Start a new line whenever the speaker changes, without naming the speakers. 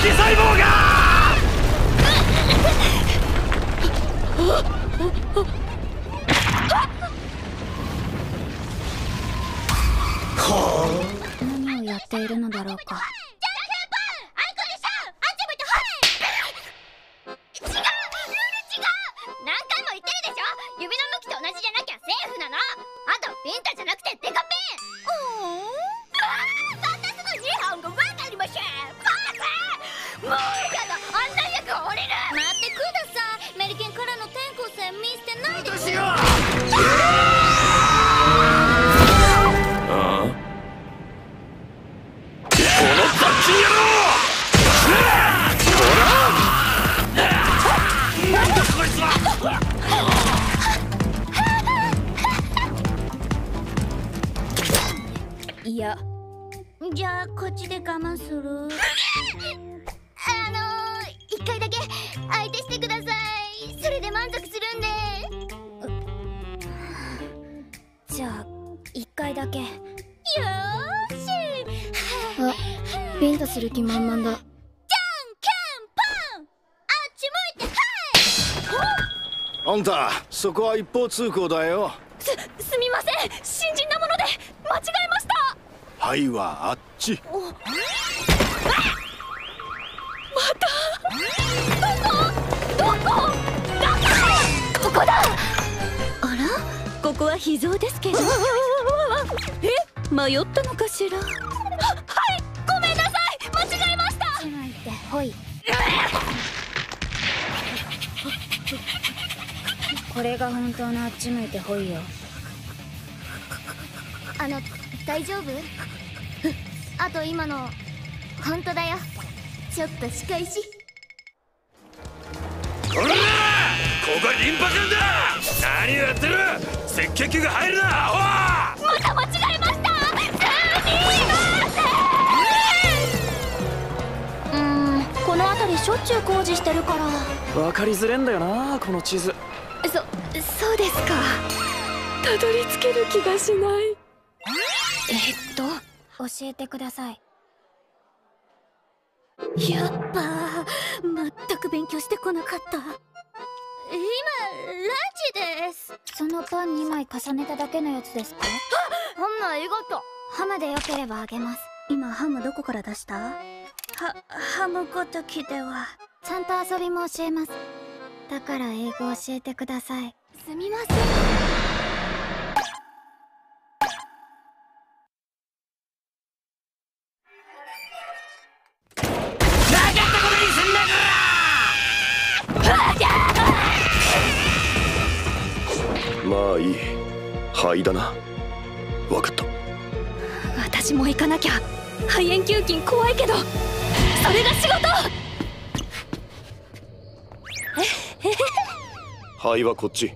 撃細胞が！
何をやっているのだろうか。じゃあこっちで我慢する？あのー、一回だけ相手してください。それで満足するんで。じゃあ一回だけ。よーし。あビンタする気満々だ。じゃんけんパンあっち向いてはい！
あんたそこは一方通行だよ。
すすみません。新人なもので間違えました
はいはあっち。
おまた？どこ？どこ？どこ？ここだ！あら？ここは秘蔵ですけど。え？迷ったのかしら？はいごめんなさい！間違えました！ちまいってほい。これが本当のあっち向いてほいよ。あの大丈夫？あと今の本当だよ。ちょっと仕返し。
こらここはリンパ管だ。何をやってる？赤血球が入るなア
ホまた間違えました！うんこの辺りしょっちゅう工事してるから。
分かりづれんだよなこの地図。
そそうですか。たどり着ける気がしない。えっと教えてください。やっぱ全く勉強してこなかった。今ランチです。そのパン2枚重ねただけのやつですか？ハムありがとうハムでよければあげます。今ハムどこから出した？はハムごときでは。ちゃんと遊びも教えます。だから英語教えてください。すみません
まあいい。肺だな。分かった。
私も行かなきゃ。肺炎球菌怖いけど。それが仕事！
肺はこっち